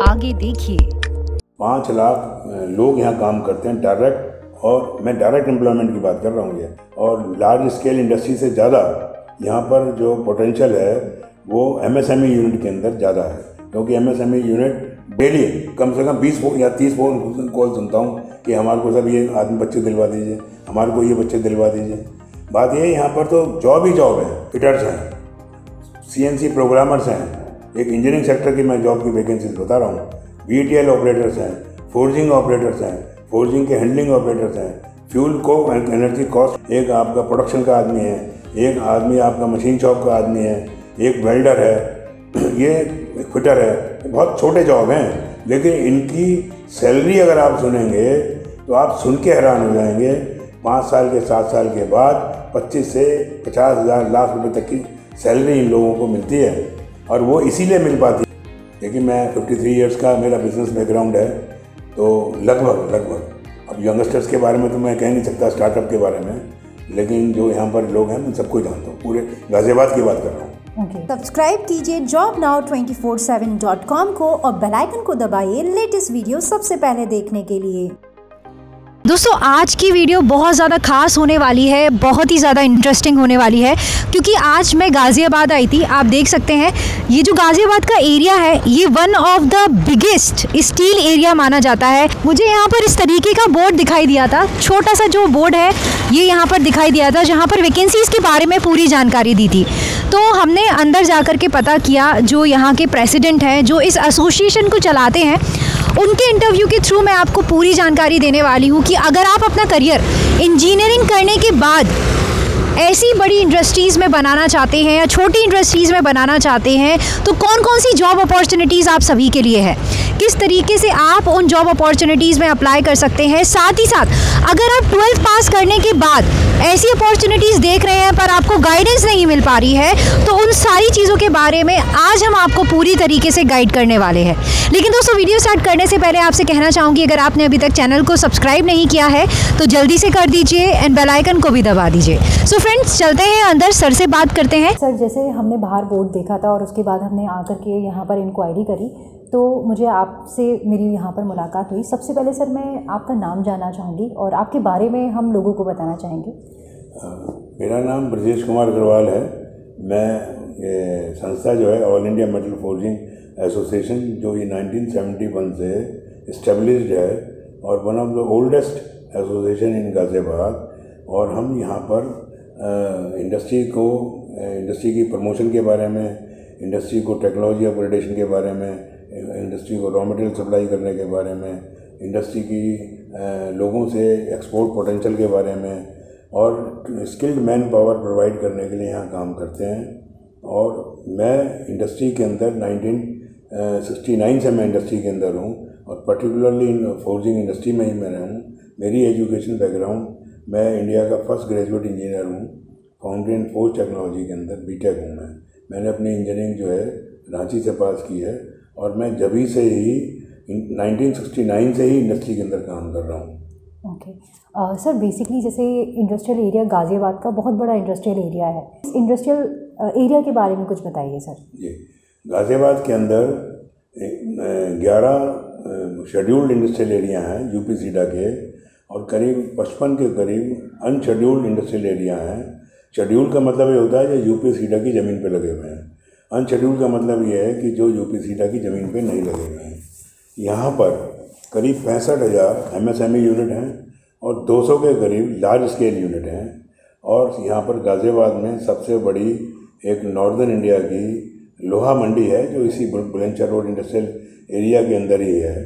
आगे देखिए। पाँच लाख लोग यहाँ काम करते हैं डायरेक्ट और मैं डायरेक्ट एम्प्लॉयमेंट की बात कर रहा हूँ ये। और लार्ज स्केल इंडस्ट्री से ज़्यादा यहाँ पर जो पोटेंशियल है, वो एमएसएमई यूनिट के अंदर ज़्यादा है। क्योंकि एमएसएमई यूनिट डेली कम से कम 20 फ़ोन या 30 फ़ोन कॉल सुनता हूँ कि हमारे को सब ये आदमी बच्चे दिलवा दीजिए, हमारे को ये बच्चे दिलवा दीजिए। बात ये यहाँ पर तो जॉब ही जॉब है फिटर्स हैं। सीएनसी प्रोग्रामर्स हैं। एक इंजीनियरिंग सेक्टर की मैं जॉब की वैकेंसीज बता रहा हूँ। वी ऑपरेटर्स हैं फोर्जिंग ऑपरेटर्स हैं फोर्जिंग के हैंडलिंग ऑपरेटर्स हैं फ्यूल को एनर्जी कॉस्ट एक आपका प्रोडक्शन का आदमी है, एक आदमी आपका मशीन शॉप का आदमी है, एक वेल्डर है, ये फिटर है। बहुत छोटे जॉब हैं, लेकिन इनकी सैलरी अगर आप सुनेंगे तो आप सुन के हैरान हो जाएँगे। पाँच साल के, सात साल के बाद पच्चीस से पचास हज़ार लाख रुपए तक की सैलरी इन लोगों को मिलती है। और वो इसीलिए मिल पाती लेकिन मैं 53 इयर्स का मेरा बिज़नेस बैकग्राउंड है तो लगभग लगभग। अब यंगस्टर्स के बारे में तो मैं कह नहीं सकता स्टार्टअप के बारे में, लेकिन जो यहाँ पर लोग हैं, मैं सबको जानता हूँ। पूरे गाजियाबाद की बात कर रहा हूँ। सब्सक्राइब कीजिए job now twenty four seven dot com को और बेल आइकन को दबाइए लेटेस्ट वीडियो सबसे पहले देखने के लिए। दोस्तों, आज की वीडियो बहुत ज़्यादा खास होने वाली है, बहुत ही ज़्यादा इंटरेस्टिंग होने वाली है, क्योंकि आज मैं गाज़ियाबाद आई थी। आप देख सकते हैं, ये जो गाज़ियाबाद का एरिया है, ये one of the biggest steel area माना जाता है। मुझे यहाँ पर इस तरीके का बोर्ड दिखाई दिया था। छोटा सा जो बोर्ड है, ये यहाँ पर दिखाई दिया था, जहाँ पर वैकेंसीज़ के बारे में पूरी जानकारी दी थी। तो हमने अंदर जा के पता किया, जो यहाँ के प्रेसिडेंट हैं, जो इस एसोसिएशन को चलाते हैं उनके इंटरव्यू के थ्रू मैं आपको पूरी जानकारी देने वाली हूँ कि अगर आप अपना करियर इंजीनियरिंग करने के बाद ऐसी बड़ी इंडस्ट्रीज़ में बनाना चाहते हैं या छोटी इंडस्ट्रीज़ में बनाना चाहते हैं तो कौन कौन सी जॉब अपॉर्चुनिटीज़ आप सभी के लिए है? किस तरीके से आप उन जॉब अपॉर्चुनिटीज़ में अप्लाई कर सकते हैं? साथ ही साथ, अगर आप ट्वेल्थ पास करने के बाद ऐसी अपॉर्चुनिटीज़ देख रहे हैं, पर आपको गाइडेंस नहीं मिल पा रही है तो उन सारी चीज़ों के बारे में आज हम आपको पूरी तरीके से गाइड करने वाले हैं। लेकिन दोस्तों वीडियो स्टार्ट करने से पहले आपसे कहना चाहूँगी, अगर आपने अभी तक चैनल को सब्सक्राइब नहीं किया है तो जल्दी से कर दीजिए एंड बेलाइकन को भी दबा दीजिए। सो फ्रेंड्स चलते हैं अंदर सर से बात करते हैं। सर जैसे हमने बाहर बोर्ड देखा था और उसके बाद हमने आकर के यहाँ पर इंक्वायरी करी तो मुझे आपसे मेरी यहाँ पर मुलाकात हुई। सबसे पहले सर मैं आपका नाम जानना चाहूँगी और आपके बारे में हम लोगों को बताना चाहेंगे। मेरा नाम ब्रजेश कुमार अग्रवाल है। मैं ये संस्था जो है all India metal forging association जो ये 1971 से इस्टेब्लिश्ड है और one of the oldest association in Ghaziabad और हम यहाँ पर इंडस्ट्री को इंडस्ट्री की प्रमोशन के बारे में इंडस्ट्री को टेक्नोलॉजी अपग्रेडेशन के बारे में इंडस्ट्री को रॉ मटेरियल सप्लाई करने के बारे में इंडस्ट्री की लोगों से एक्सपोर्ट पोटेंशियल के बारे में और स्किल्ड मैन पावर प्रोवाइड करने के लिए यहाँ काम करते हैं। और मैं इंडस्ट्री के अंदर 1969 से मैं इंडस्ट्री के अंदर हूँ और पर्टिकुलरली इन फोर्जिंग इंडस्ट्री में ही मैं हूँ मेरी एजुकेशन बैकग्राउंड मैं इंडिया का फ़र्स्ट ग्रेजुएट इंजीनियर हूँ फाउंड्री एंड फोर्स टेक्नोलॉजी के अंदर बीटेक हूँ मैं। मैंने अपनी इंजीनियरिंग जो है रांची से पास की है और मैं जभी से ही 1969 से ही इंडस्ट्री के अंदर काम कर रहा हूँ। ओके। सर बेसिकली जैसे इंडस्ट्रियल एरिया गाज़ियाबाद का बहुत बड़ा इंडस्ट्रियल एरिया है। इस इंडस्ट्रियल एरिया के बारे में कुछ बताइए सर। जी। गाज़ियाबाद के अंदर ग्यारह शेड्यूल्ड इंडस्ट्रियल एरिया हैं यूपी सीडा के। और करीब, पचपन के करीब अनशेड्यूल्ड इंडस्ट्रियल एरिया हैं। शेड्यूल का मतलब ये होता है जो यूपी सीडा की ज़मीन पर लगे हुए हैं। अनशेड्यूल का मतलब ये है कि जो यूपी सीडा की ज़मीन पर नहीं लगे हुए हैं। यहाँ पर करीब पैंसठ हज़ार M S M E unit हैं और 200 के करीब लार्ज स्केल यूनिट हैं। और यहाँ पर गाज़ियाबाद में सबसे बड़ी एक नॉर्दर्न इंडिया की लोहा मंडी है, जो इसी बुलंदशहर रोड इंडस्ट्रियल एरिया के अंदर ही है।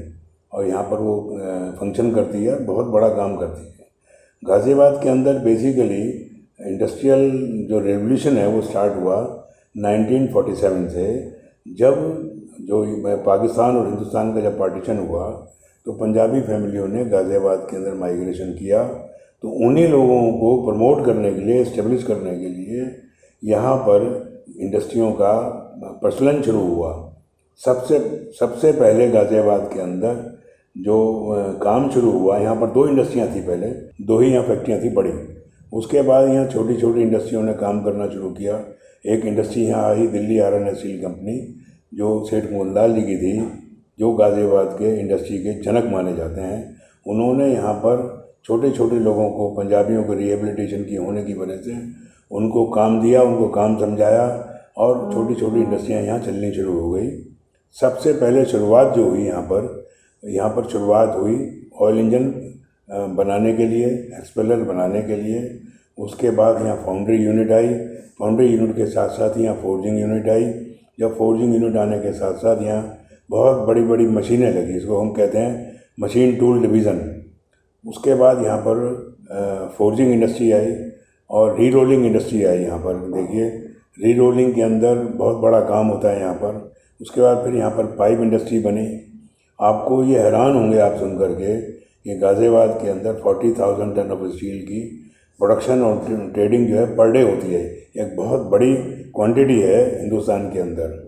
और यहाँ पर वो फ़ंक्शन करती है, बहुत बड़ा काम करती है। गाज़ियाबाद के अंदर बेसिकली इंडस्ट्रियल जो रेवोल्यूशन है, वो स्टार्ट हुआ 1947 से। जब जो पाकिस्तान और हिंदुस्तान का जब पार्टीशन हुआ तो पंजाबी फैमिलियों ने गाज़ियाबाद के अंदर माइग्रेशन किया। तो उन्हीं लोगों को प्रमोट करने के लिए इस्टेब्लिश करने के लिए यहाँ पर इंडस्ट्रियों का प्रचलन शुरू हुआ। सबसे सबसे पहले गाज़ियाबाद के अंदर जो काम शुरू हुआ, यहाँ पर दो इंडस्ट्रियाँ थी पहले, दो ही यहाँ फैक्ट्रियाँ थी बड़ी। उसके बाद यहाँ छोटी छोटी इंडस्ट्रियों ने काम करना शुरू किया। एक इंडस्ट्री यहाँ आई, Delhi iron and steel company जो सेठ मोहनलाल जी की थी, जो गाज़ियाबाद के इंडस्ट्री के जनक माने जाते हैं। उन्होंने यहाँ पर छोटे छोटे लोगों को, पंजाबियों को रिहेबिलिटेशन की होने की वजह से उनको काम दिया, उनको काम समझाया और छोटी छोटी इंडस्ट्रियाँ यहाँ चलनी शुरू हो गई। सबसे पहले शुरुआत जो हुई यहाँ पर यहाँ पर शुरुआत हुई ऑयल इंजन बनाने के लिए एक्सपेलर बनाने के लिए। उसके बाद यहाँ फाउंड्री यूनिट आई। फाउंड्री यूनिट के साथ साथ यहाँ फोर्जिंग यूनिट आई। जब फोर्जिंग यूनिट आने के साथ साथ यहाँ बहुत बड़ी बड़ी मशीनें लगी, इसको हम कहते हैं मशीन टूल डिवीज़न उसके बाद यहाँ पर फोर्जिंग इंडस्ट्री आई और री रोलिंग इंडस्ट्री आई यहाँ पर, देखिए। री रोलिंग के अंदर बहुत बड़ा काम होता है यहाँ पर। उसके बाद फिर यहाँ पर पाइप इंडस्ट्री बनी। आपको ये हैरान होंगे आप सुन करके कि गाज़ियाबाद के अंदर forty thousand ton of steel की प्रोडक्शन और ट्रेडिंग जो है पर डे होती है। एक बहुत बड़ी क्वांटिटी है हिंदुस्तान के अंदर।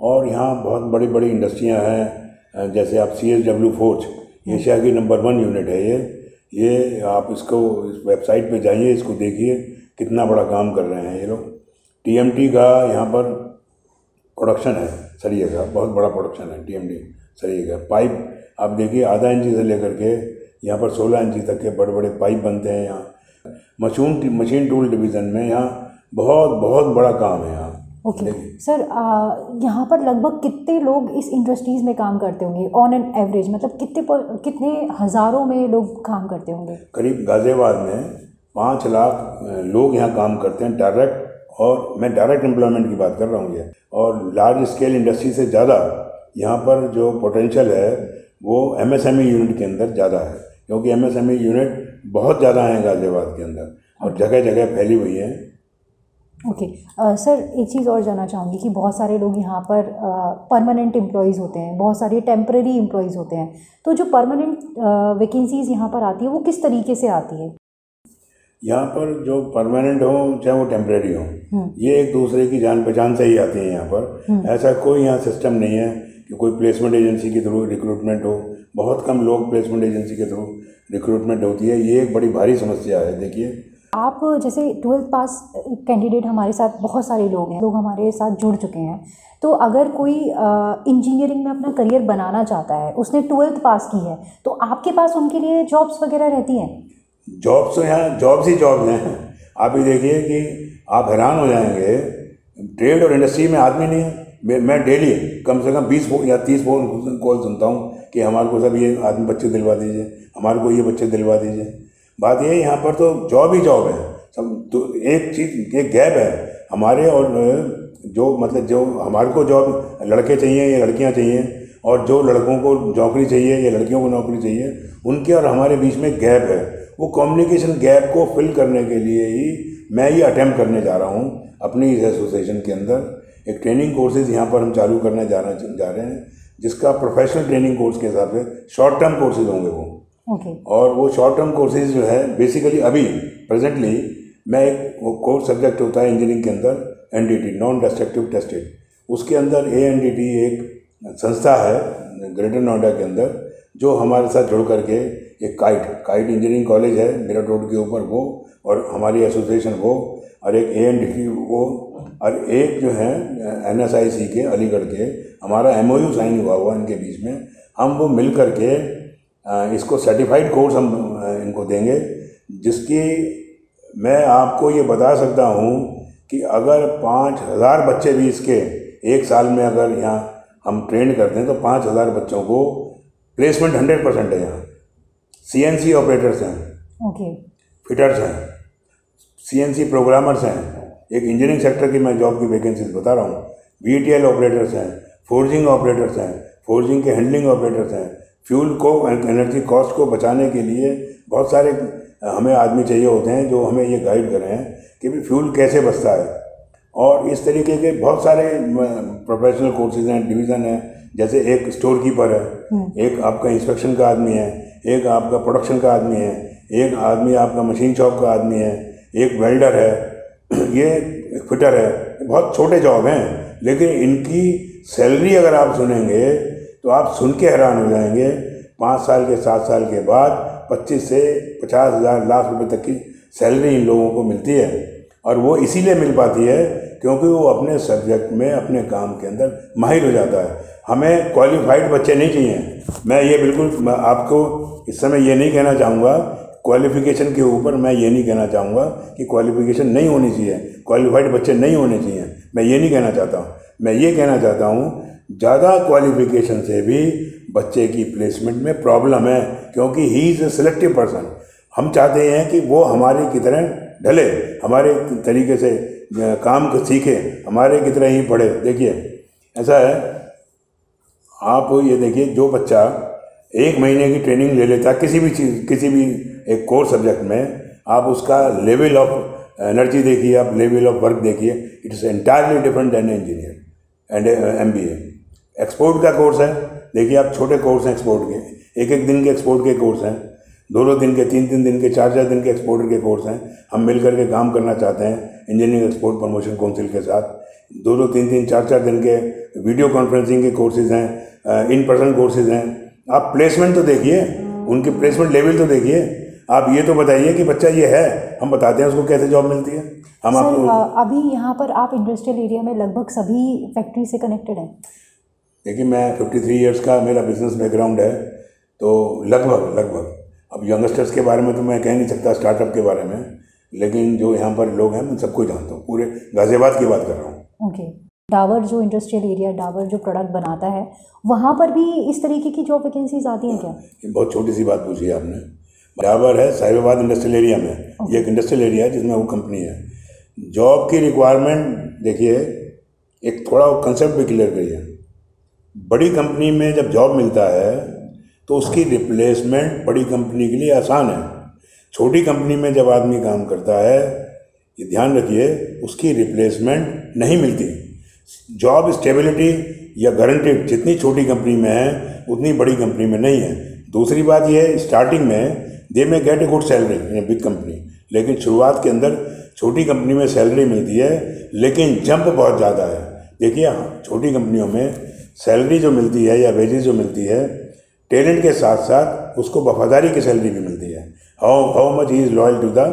और यहाँ बहुत बड़ी बड़ी इंडस्ट्रियाँ हैं जैसे आप C S W forge Asia की नंबर वन यूनिट है ये। ये आप इसको इस वेबसाइट पे जाइए, इसको देखिए, कितना बड़ा काम कर रहे हैं ये लोग। टीएमटी का यहाँ पर प्रोडक्शन है, सरिये का, बहुत बड़ा प्रोडक्शन है टीएमटी सरिये है। पाइप आप देखिए आधा इंची से लेकर के यहाँ पर सोलह इंची तक के बड़े बड़े पाइप बनते हैं यहाँ। मशीन मशीन टूल डिवीज़न में यहाँ बहुत बहुत बड़ा काम है यहाँ। ओके। okay. सर यहाँ पर लगभग कितने लोग इस इंडस्ट्रीज़ में काम करते होंगे? ऑन एन एवरेज मतलब कितने कितने हज़ारों में लोग काम करते होंगे? करीब गाज़ियाबाद में पाँच लाख लोग यहाँ काम करते हैं डायरेक्ट और मैं डायरेक्ट एम्प्लॉयमेंट की बात कर रहा हूँ ये। और लार्ज स्केल इंडस्ट्री से ज़्यादा यहाँ पर जो पोटेंशियल है वो एमएसएमई यूनिट के अंदर ज़्यादा है क्योंकि एमएसएमई यूनिट बहुत ज़्यादा हैं गाज़ियाबाद के अंदर और जगह जगह फैली हुई हैं ओके okay. सर एक चीज़ और जानना चाहूँगी कि बहुत सारे लोग यहाँ पर परमानेंट एम्प्लॉयज़ होते हैं बहुत सारे टेम्प्रेरी एम्प्लॉयज़ होते हैं तो जो परमानेंट वैकेंसीज़ यहाँ पर आती है वो किस तरीके से आती है यहाँ पर जो परमानेंट हो चाहे वो टेम्प्रेरी हो हम्म। ये एक दूसरे की जान पहचान से ही आती हैं यहाँ पर हम्म। ऐसा कोई यहाँ सिस्टम नहीं है कि कोई प्लेसमेंट एजेंसी के थ्रू रिक्रूटमेंट हो बहुत कम लोग प्लेसमेंट एजेंसी के थ्रू रिक्रूटमेंट होती है। ये एक बड़ी भारी समस्या है देखिए। आप जैसे ट्वेल्थ पास कैंडिडेट हमारे साथ बहुत सारे लोग हैं लोग हमारे साथ जुड़ चुके हैं। तो अगर कोई इंजीनियरिंग में अपना करियर बनाना चाहता है उसने ट्वेल्थ पास की है तो आपके पास उनके लिए जॉब्स वगैरह रहती हैं? जॉब्स तो यहाँ जॉब्स ही जॉब्स हैं। आप ये देखिए कि आप हैरान हो जाएँगे। ट्रेड और इंडस्ट्री में आदमी नहीं है। मैं डेली कम से कम बीस या तीस फ़ोन कॉल सुनता हूँ कि हमारे को सब ये आदमी बच्चे दिलवा दीजिए, हमारे को ये बच्चे दिलवा दीजिए। बात ये यहाँ पर तो जॉब ही जॉब है। सब तो एक चीज़, एक गैप है। हमारे और जो मतलब जो हमारे को जॉब लड़के चाहिए, या लड़कियाँ चाहिए, और जो लड़कों को नौकरी चाहिए, या लड़कियों को नौकरी चाहिए, उनके और हमारे बीच में गैप है। वो कम्युनिकेशन गैप को फिल करने के लिए ही मैं ये अटैम्प्ट करने जा रहा हूँ अपनी इस एसोसिएशन के अंदर। एक ट्रेनिंग कोर्सेज यहाँ पर हम चालू करने जा रहे जा रहे हैं जिसका प्रोफेशनल ट्रेनिंग कोर्स के हिसाब से शॉर्ट टर्म कोर्सेज होंगे वो okay. और वो शॉर्ट टर्म कोर्सेज जो है बेसिकली अभी प्रेजेंटली मैं एक वो कोर्स सब्जेक्ट होता है इंजीनियरिंग के अंदर N D T non destructive tested उसके अंदर ए एन एक संस्था है ग्रेटर नोएडा के अंदर जो हमारे साथ जुड़ करके एक काइट काइट इंजीनियरिंग कॉलेज है मेरठ रोड के ऊपर वो और हमारी एसोसिएशन वो और एक ए एन डी टी वो और एक जो है एन एस आई सी के अलीगढ़ के हमारा एम ओ यू साइन हुआ हुआ इनके बीच में। हम वो मिल करके इसको सर्टिफाइड कोर्स हम इनको देंगे जिसकी मैं आपको ये बता सकता हूँ कि अगर पाँच हज़ार बच्चे भी इसके एक साल में अगर यहाँ हम ट्रेन करते हैं तो पाँच हज़ार बच्चों को प्लेसमेंट हंड्रेड परसेंट है यहाँ। सी एन सी ऑपरेटर्स हैं। ओके फिटर्स हैं। सी एन सी प्रोग्रामर्स हैं। एक इंजीनियरिंग सेक्टर की मैं जॉब की वैकेंसीज बता रहा हूँ। वी टी एल ऑपरेटर्स हैं फोर्जिंग ऑपरेटर्स हैं फोर्जिंग के हैंडलिंग ऑपरेटर्स हैं। फ्यूल को एनर्जी कॉस्ट को बचाने के लिए बहुत सारे हमें आदमी चाहिए होते हैं जो हमें ये गाइड कर रहे हैं कि भाई फ्यूल कैसे बचता है। और इस तरीके के बहुत सारे प्रोफेशनल कोर्सेज हैं डिवीज़न हैं। जैसे एक स्टोर कीपर है हम्म। एक आपका इंस्पेक्शन का आदमी है एक आपका प्रोडक्शन का आदमी है एक आदमी आपका मशीन शॉप का आदमी है एक वेल्डर है ये फिटर है। बहुत छोटे जॉब हैं, लेकिन इनकी सैलरी अगर आप सुनेंगे तो आप सुन के हैरान हो जाएँगे। पाँच साल के, सात साल के बाद पच्चीस से पचास हज़ार, लाख रुपए तक की सैलरी इन लोगों को मिलती है। और वो इसीलिए मिल पाती है क्योंकि वो अपने सब्जेक्ट में, अपने काम के अंदर माहिर हो जाता है। हमें क्वालिफाइड बच्चे नहीं चाहिए। मैं ये बिल्कुल आपको इस समय ये नहीं कहना चाहूँगा क्वालिफिकेशन के ऊपर मैं ये नहीं कहना चाहूँगा कि क्वालिफिकेशन नहीं होनी चाहिए। क्वालिफाइड बच्चे नहीं होने चाहिए। मैं ये नहीं कहना चाहता हूँ। मैं ये कहना चाहता हूँ, ज़्यादा क्वालिफिकेशन से भी बच्चे की प्लेसमेंट में प्रॉब्लम है, क्योंकि he is a selective person हम चाहते हैं कि वो हमारे की तरह ढले, हमारे तरीके से काम को सीखे, हमारे की तरह ही पढ़े। देखिए, ऐसा है, आप ये देखिए, जो बच्चा एक महीने की ट्रेनिंग ले लेता, किसी भी चीज़, किसी भी एक कोर सब्जेक्ट में, आप उसका लेवल ऑफ़ एनर्जी देखिए, आप लेवल ऑफ़ वर्क देखिए it is entirely different than engineer and M B export का कोर्स है, देखिए आप छोटे कोर्स हैं एक्सपोर्ट के एक एक दिन के एक्सपोर्ट के कोर्स हैं दो दो दिन के तीन तीन दिन के चार चार दिन के एक्सपोर्टर के कोर्स हैं, हम मिल करके काम करना चाहते हैं इंजीनियरिंग एक्सपोर्ट प्रमोशन काउंसिल के साथ दो दो तीन तीन चार चार दिन के वीडियो कॉन्फ्रेंसिंग के कोर्सेज हैं इन पर्सन कोर्सेज हैं आप प्लेसमेंट तो देखिए उनके प्लेसमेंट लेवल तो देखिए। आप ये तो बताइए कि बच्चा ये है हम बताते हैं उसको कैसे जॉब मिलती है। हम सर आपको अभी यहाँ पर आप इंडस्ट्रियल एरिया में लगभग सभी फैक्ट्री से कनेक्टेड हैं। देखिए मैं 53 इयर्स का मेरा बिज़नेस बैकग्राउंड है तो लगभग लगभग। अब यंगस्टर्स के बारे में तो मैं कह नहीं सकता स्टार्टअप के बारे में। लेकिन जो यहाँ पर लोग हैं मैं सबको जानता हूँ। पूरे गाजियाबाद की बात कर रहा हूँ। ओके डावर जो इंडस्ट्रियल एरिया डावर जो प्रोडक्ट बनाता है वहाँ पर भी इस तरीके की जॉब वैकेंसीज आती हैं क्या? बहुत छोटी सी बात पूछी है आपने। डावर है साहिबाबाद इंडस्ट्रियल एरिया में। ये एक इंडस्ट्रियल एरिया है जिसमें वो कंपनी है। जॉब की रिक्वायरमेंट देखिए एक थोड़ा कंसेप्ट भी क्लियर करिए। बड़ी कंपनी में जब जॉब मिलता है तो उसकी रिप्लेसमेंट बड़ी कंपनी के लिए आसान है। छोटी कंपनी में जब आदमी काम करता है ये ध्यान रखिए उसकी रिप्लेसमेंट नहीं मिलती। जॉब स्टेबिलिटी या गारंटेड जितनी छोटी कंपनी में है, उतनी बड़ी कंपनी में नहीं है। दूसरी बात यह है स्टार्टिंग में they may get a good salary in big company लेकिन शुरुआत के अंदर छोटी कंपनी में सैलरी मिलती है, लेकिन जंप बहुत ज़्यादा है। देखिए छोटी कंपनियों में सैलरी जो मिलती है या वेजेस जो मिलती है टैलेंट के साथ साथ उसको वफादारी की सैलरी भी मिलती है। How how much is loyal to the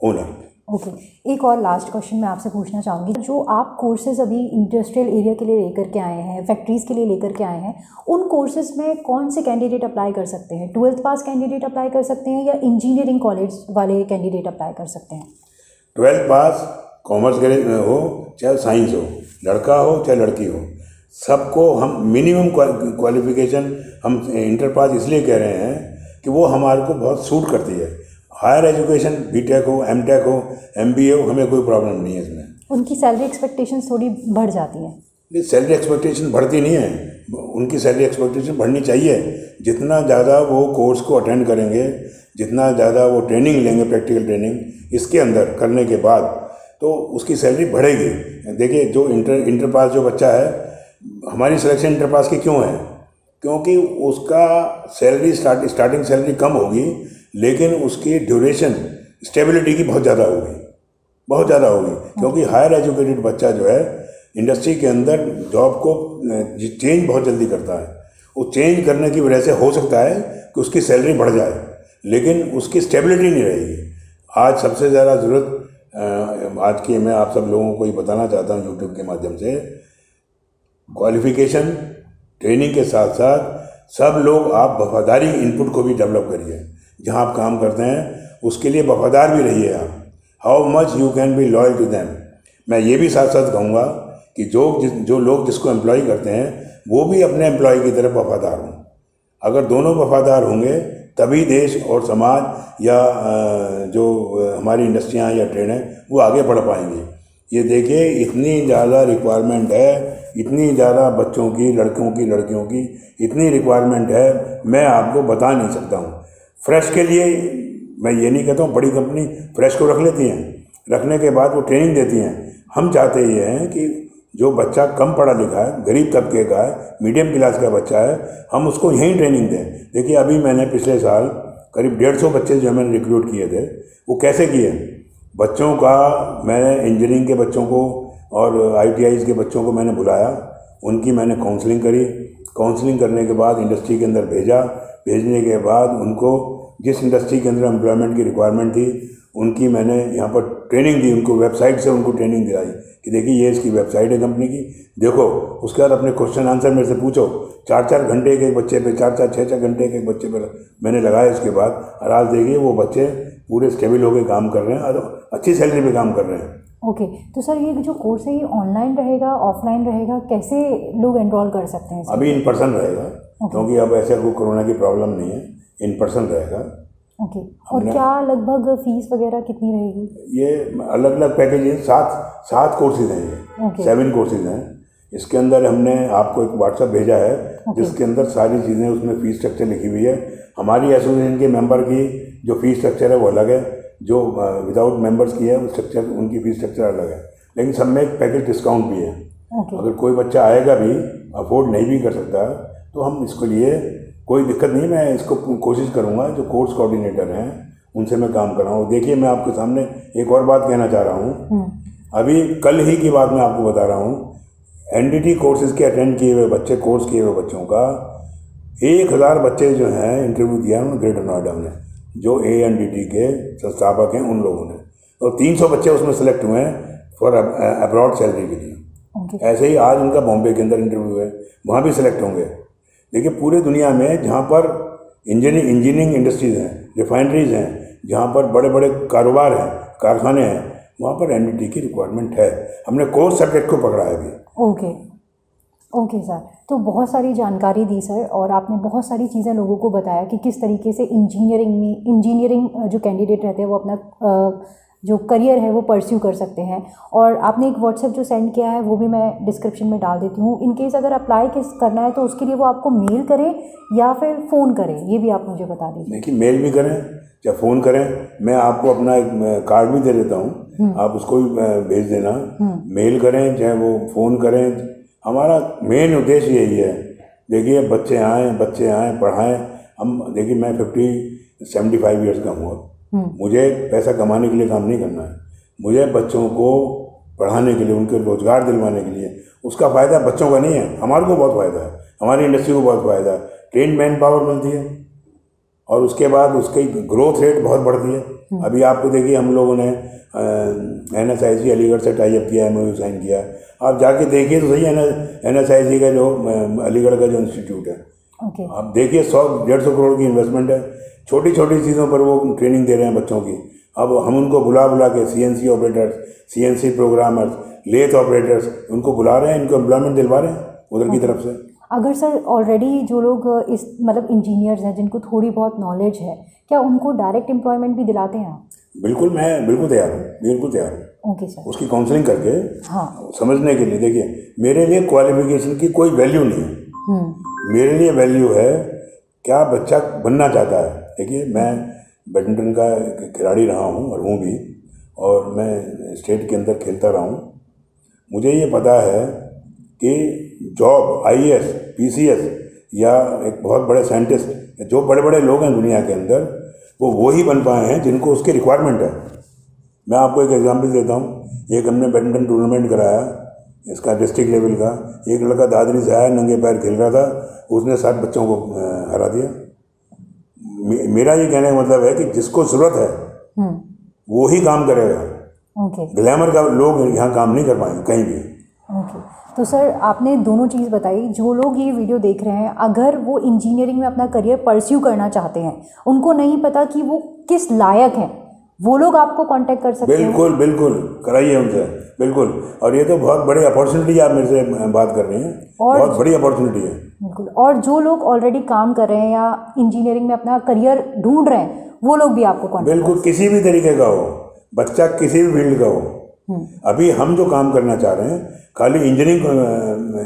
owner okay okay. एक और लास्ट क्वेश्चन मैं आपसे पूछना चाहूँगी। जो आप कोर्सेज अभी इंडस्ट्रियल एरिया के लिए लेकर के आए हैं फैक्ट्रीज़ के लिए लेकर के आए हैं, उन कोर्सेज में कौन से कैंडिडेट अप्लाई कर सकते हैं? ट्वेल्थ पास कैंडिडेट अप्लाई कर सकते हैं या इंजीनियरिंग कॉलेज वाले कैंडिडेट अप्लाई कर सकते हैं? ट्वेल्थ पास कॉमर्स हो, चाहे साइंस हो, लड़का हो चाहे लड़की हो, सबको हम मिनिमम क्वालिफिकेशन हम इंटर पास इसलिए कह रहे हैं कि वो हमारे को बहुत सूट करती है। हायर एजुकेशन बीटेक हो एमटेक हो एमबीए हो हमें कोई प्रॉब्लम नहीं है इसमें। उनकी सैलरी एक्सपेक्टेशन थोड़ी बढ़ जाती हैं। नहीं सैलरी एक्सपेक्टेशन बढ़ती नहीं है। उनकी सैलरी एक्सपेक्टेशन बढ़नी चाहिए। जितना ज़्यादा वो कोर्स को अटेंड करेंगे जितना ज़्यादा वो ट्रेनिंग लेंगे प्रैक्टिकल ट्रेनिंग इसके अंदर करने के बाद तो उसकी सैलरी बढ़ेगी। देखिए जो इंटर इंटर पास जो बच्चा है हमारी सिलेक्शन इंटर पास की क्यों है? क्योंकि उसका सैलरी स्टार्ट स्टार्टिंग सैलरी कम होगी लेकिन उसकी ड्यूरेशन स्टेबिलिटी की बहुत ज़्यादा होगी। बहुत ज़्यादा होगी, क्योंकि हायर एजुकेटेड बच्चा जो है इंडस्ट्री के अंदर जॉब को चेंज बहुत जल्दी करता है। वो चेंज करने की वजह से हो सकता है कि उसकी सैलरी बढ़ जाए, लेकिन उसकी स्टेबिलिटी नहीं रहेगी। आज सबसे ज़्यादा ज़रूरत आज की मैं आप सब लोगों को ये बताना चाहता हूँ यूट्यूब के माध्यम से क्वालिफिकेशन ट्रेनिंग के साथ साथ सब लोग आप वफादारी इनपुट को भी डेवलप करिए। जहाँ आप काम करते हैं, उसके लिए वफादार भी रहिए आप। How much you can be loyal to them मैं ये भी साथ साथ कहूँगा कि जो जो लोग जिसको एम्प्लॉय करते हैं, वो भी अपने एम्प्लॉय की तरफ़ वफादार हों। अगर दोनों वफादार होंगे, तभी देश और समाज या जो हमारी इंडस्ट्रियाँ या ट्रेड हैं, वो आगे बढ़ पाएँगे। ये देखिए, इतनी ज़्यादा रिक्वायरमेंट है, इतनी ज़्यादा बच्चों की, लड़कों की, लड़कियों की, इतनी रिक्वायरमेंट है, मैं आपको बता नहीं सकता हूँ। फ्रेश के लिए, मैं ये नहीं कहता हूँ, बड़ी कंपनी फ्रेश को रख लेती हैं। रखने के बाद वो ट्रेनिंग देती हैं। हम चाहते ये हैं कि जो बच्चा कम पढ़ा लिखा है, गरीब तबके का है मीडियम क्लास का बच्चा है, हम उसको यहीं ट्रेनिंग दें। देखिए, अभी मैंने पिछले साल करीब डेढ़ सौ बच्चे जो मैंने रिक्रूट किए थे, वो कैसे किए? बच्चों का मैंने इंजीनियरिंग के बच्चों को और आईटीआई के बच्चों को मैंने बुलाया, उनकी मैंने काउंसलिंग करी काउंसलिंग करने के बाद इंडस्ट्री के अंदर भेजा। भेजने के बाद उनको, जिस इंडस्ट्री के अंदर एम्प्लॉयमेंट की रिक्वायरमेंट थी, उनकी मैंने यहाँ पर ट्रेनिंग दी, उनको वेबसाइट से उनको ट्रेनिंग दिलाई कि देखिए ये इसकी वेबसाइट है कंपनी की। देखो, उसके बाद अपने क्वेश्चन आंसर मेरे से पूछो। चार चार घंटे के एक बच्चे पे चार चार छः छः घंटे के एक बच्चे पे मैंने लगाया इसके बाद। और आज देखिए वो बच्चे पूरे स्टेबल होकर काम कर रहे हैं और अच्छी सैलरी पे काम कर रहे हैं। ओके तो सर ये जो कोर्स है ये ऑनलाइन रहेगा ऑफलाइन रहेगा? कैसे लोग एनरोल कर सकते हैं अभी इन पर्सन रहेगा क्योंकि अब ऐसे कोई कोरोना की प्रॉब्लम नहीं है इन पर्सन रहेगा ओके और क्या लगभग फ़ीस वगैरह कितनी रहेगी? ये अलग अलग पैकेज है सात सात कोर्सेज हैं ये Okay. सेवन कोर्सेज हैं। इसके अंदर हमने आपको एक व्हाट्सएप भेजा है जिसके अंदर सारी चीज़ें उसमें फ़ीस स्ट्रक्चर लिखी हुई है। हमारी एसोसिएशन के मेंबर की जो फ़ीस स्ट्रक्चर है वो अलग है। जो विदाउट मेंबर्स की है वो स्ट्रक्चर उनकी फ़ीस स्ट्रक्चर अलग है। लेकिन सब में एक पैकेज डिस्काउंट भी है। ओके अगर कोई बच्चा आएगा भी अफोर्ड नहीं भी कर सकता तो हम इसके लिए कोई दिक्कत नहीं मैं इसको कोशिश करूँगा जो कोर्स कोऑर्डिनेटर हैं उनसे मैं काम कर रहा हूँ। देखिए मैं आपके सामने एक और बात कहना चाह रहा हूँ। अभी कल ही की बात मैं आपको बता रहा हूँ। एनडीटी कोर्सेज के अटेंड किए हुए बच्चे कोर्स किए हुए बच्चों का एक हज़ार बच्चे जो हैं इंटरव्यू दिया उन्होंने ग्रेटर नोएडा में। जो ए एन डी टी के संस्थापक हैं उन लोगों ने। और तीन सौ बच्चे उसमें सेलेक्ट हुए हैं फॉर अब्रॉड सैलरी के लिए। ऐसे ही आज उनका बॉम्बे के अंदर इंटरव्यू है वहाँ भी सिलेक्ट होंगे। देखिए पूरे दुनिया में जहाँ पर इंजीनियरिंग इंजीनियरिंग इंडस्ट्रीज़ हैं रिफाइनरीज हैं जहाँ पर बड़े बड़े कारोबार हैं कारखाने हैं वहाँ पर एन की रिक्वायरमेंट है। हमने कोर्स सब्जेक्ट को पकड़ा है अभी। ओके ओके सर तो बहुत सारी जानकारी दी सर और आपने बहुत सारी चीज़ें लोगों को बताया कि किस तरीके से इंजीनियरिंग में इंजीनियरिंग जो कैंडिडेट रहते हैं वो अपना जो करियर है वो परस्यू कर सकते हैं। और आपने एक व्हाट्सएप जो सेंड किया है वो भी मैं डिस्क्रिप्शन में डाल देती हूँ। इन केस अगर अप्लाई किस करना है तो उसके लिए वो आपको मेल करें या फिर फ़ोन करें। ये भी आप मुझे बता दीजिए। देखिए मेल भी करें चाहे फ़ोन करें। मैं आपको अपना एक कार्ड भी दे देता हूँ। आप उसको भी भेज देना। मेल करें चाहे वो फ़ोन करें हमारा मेन उद्देश्य यही है। देखिए बच्चे आए बच्चे आएँ पढ़ाएँ। हम देखिए मैं फिफ्टी सेवेंटी फाइव ईयर्स का हूँ मुझे पैसा कमाने के लिए काम नहीं करना है। मुझे बच्चों को पढ़ाने के लिए उनके रोज़गार दिलवाने के लिए उसका फ़ायदा बच्चों का नहीं है। हमारे को बहुत फ़ायदा है। हमारी इंडस्ट्री को बहुत फ़ायदा है। ट्रेन मैन पावर मिलती है। और उसके बाद उसकी ग्रोथ रेट बहुत बढ़ती है। अभी आपको देखिए हम लोगों ने N S I C Aligarh से टाई अप किया एम ओ यू साइन किया। आप जाके देखिए तो सही एन एस आई सी का जो अलीगढ़ का जो इंस्टीट्यूट है। ओके। आप देखिए सौ डेढ़ सौ करोड़ की इन्वेस्टमेंट है। छोटी छोटी चीज़ों पर वो ट्रेनिंग दे रहे हैं बच्चों की। अब हम उनको बुला बुला के C N C operators C N C programmers lathe operators उनको बुला रहे हैं इनको एम्प्लॉयमेंट दिलवा रहे हैं उधर की तरफ़ से। अगर सर ऑलरेडी जो लोग इस मतलब इंजीनियर्स हैं जिनको थोड़ी बहुत नॉलेज है क्या उनको डायरेक्ट एम्प्लॉयमेंट भी दिलाते हैं आप? बिल्कुल मैं बिल्कुल तैयार हूँ बिल्कुल तैयार हूँ। ओके सर उसकी काउंसलिंग करके हाँ. समझने के लिए देखिए मेरे लिए क्वालिफिकेशन की कोई वैल्यू नहीं है। हम्म. मेरे लिए वैल्यू है क्या बच्चा बनना चाहता है? देखिए मैं बैडमिंटन का खिलाड़ी रहा हूँ और हूँ भी और मैं स्टेट के अंदर खेलता रहा हूँ। मुझे ये पता है कि जॉब आईएएस पीसीएस या एक बहुत बड़े साइंटिस्ट जो बड़े बड़े लोग हैं दुनिया के अंदर वो वही बन पाए हैं जिनको उसकी रिक्वायरमेंट है। मैं आपको एक एग्जांपल देता हूँ। एक हमने बैडमिंटन टूर्नामेंट कराया इसका डिस्ट्रिक्ट लेवल का। एक लड़का दादरी से आया नंगे पैर खेल रहा था उसने सात बच्चों को हरा दिया। मे- मेरा ये कहने का मतलब है कि जिसको ज़रूरत है हम्म। वो ही काम करेगा। ग्लैमर का लोग यहाँ काम नहीं कर पाएँगे कहीं भी। ओके तो सर आपने दोनों चीज़ बताई। जो लोग ये वीडियो देख रहे हैं अगर वो इंजीनियरिंग में अपना करियर परस्यू करना चाहते हैं उनको नहीं पता कि वो किस लायक हैं। वो लोग आपको कांटेक्ट कर सकते हैं। बिल्कुल बिल्कुल। कराइए उनसे। बिल्कुल। और ये तो बहुत बड़ी अपॉर्चुनिटी आप मेरे से बात कर रही हैं। और- बहुत बड़ी अपॉर्चुनिटी है। बिल्कुल। और जो लोग ऑलरेडी काम कर रहे हैं या इंजीनियरिंग में अपना करियर ढूंढ रहे हैं वो लोग भी आपको बिल्कुल किसी भी तरीके का हो। बच्चा किसी भी फ़ील्ड का हो। अभी हम जो काम करना चाह रहे हैं खाली इंजीनियरिंग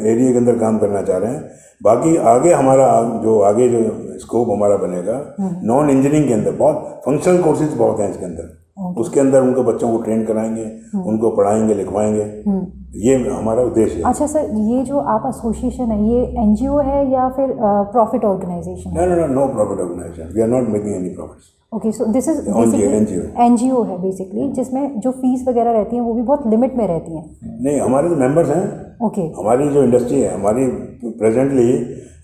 एरिया के अंदर काम करना चाह रहे हैं बाकी आगे हमारा जो आगे जो स्कोप हमारा बनेगा नॉन इंजीनियरिंग के अंदर बहुत फंक्शनल कोर्सेज बहुत हैं इसके अंदर। उसके अंदर उनको बच्चों को ट्रेन कराएँगे उनको पढ़ाएँगे लिखवाएँगे। ये हमारा उद्देश्य है। अच्छा सर ये जो आप एसोसिएशन है ये एनजीओ है या फिर profit organisation no, no, no profit organization. We are not making any profits. Okay so this is NGO, NGO. NGO है बेसिकली जिसमें जो फ़ीस वगैरह रहती है वो भी बहुत लिमिट में रहती हैं। नहीं हमारे जो मेंबर्स हैं। ओके हमारी जो इंडस्ट्री है हमारी presently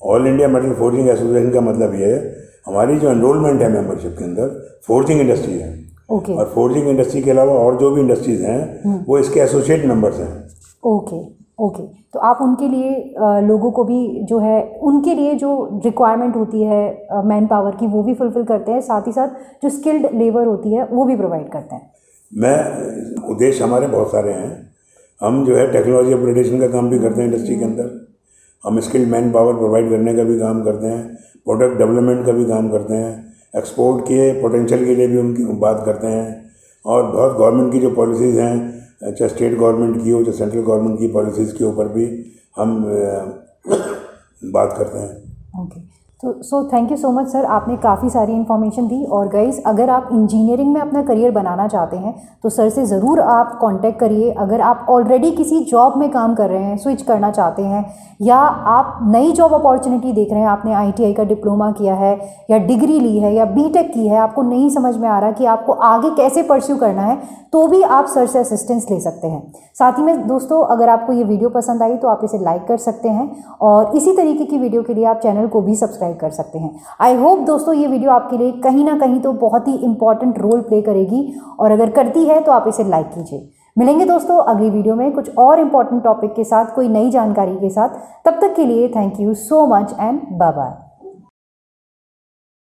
all India metal forging association का मतलब ये है हमारी जो एनरोलमेंट है मेंबरशिप के अंदर फोर्जिंग इंडस्ट्री है। Okay okay. और फोर्जिंग इंडस्ट्री के अलावा और जो भी इंडस्ट्रीज़ हैं वो इसके एसोसिएट मेंबर्स हैं। ओके ओके तो आप उनके लिए लोगों को भी जो है, उनके लिए जो रिक्वायरमेंट होती है मैन पावर की, वो भी फुलफिल करते हैं। साथ ही साथ जो स्किल्ड लेबर होती है, वो भी प्रोवाइड करते हैं। मैं, उद्देश्य हमारे बहुत सारे हैं। हम जो है टेक्नोलॉजी अपग्रेडेशन का काम भी करते हैं इंडस्ट्री के अंदर। हम स्किल्ड मैन पावर प्रोवाइड करने का भी काम करते हैं। प्रोडक्ट डेवलपमेंट का भी काम करते हैं। एक्सपोर्ट के पोटेंशियल के लिए भी उनकी बात करते हैं। और बहुत गवर्नमेंट की जो पॉलिसीज़ हैं चाहे स्टेट गवर्नमेंट की हो, चाहे सेंट्रल गवर्नमेंट की पॉलिसीज़ के ऊपर भी हम बात करते हैं। ओके तो so thank you so much sir आपने काफ़ी सारी इन्फॉर्मेशन दी और गाइज़ अगर आप इंजीनियरिंग में अपना करियर बनाना चाहते हैं तो सर से ज़रूर आप कांटेक्ट करिए। अगर आप ऑलरेडी किसी जॉब में काम कर रहे हैं स्विच करना चाहते हैं, या आप नई जॉब अपॉर्चुनिटी देख रहे हैं, आपने आईटीआई का डिप्लोमा किया है, या डिग्री ली है, या बीटेक की है, आपको नहीं समझ में आ रहा कि आपको आगे कैसे परस्यू करना है तो भी आप सर से असिस्टेंस ले सकते हैं। साथ ही में दोस्तों, अगर आपको ये वीडियो पसंद आई तो आप इसे लाइक कर सकते हैं और इसी तरीके की वीडियो के लिए आप चैनल को भी सब्सक्राइब कर सकते हैं। आई होप दोस्तों, ये वीडियो आपके लिए कहीं ना कहीं तो बहुत ही इंपॉर्टेंट रोल प्ले करेगी और अगर करती है तो आप इसे लाइक कीजिए। मिलेंगे दोस्तों अगली वीडियो में कुछ और इंपॉर्टेंट टॉपिक के साथ, कोई नई जानकारी के साथ। तब तक के लिए thank you so much and bye bye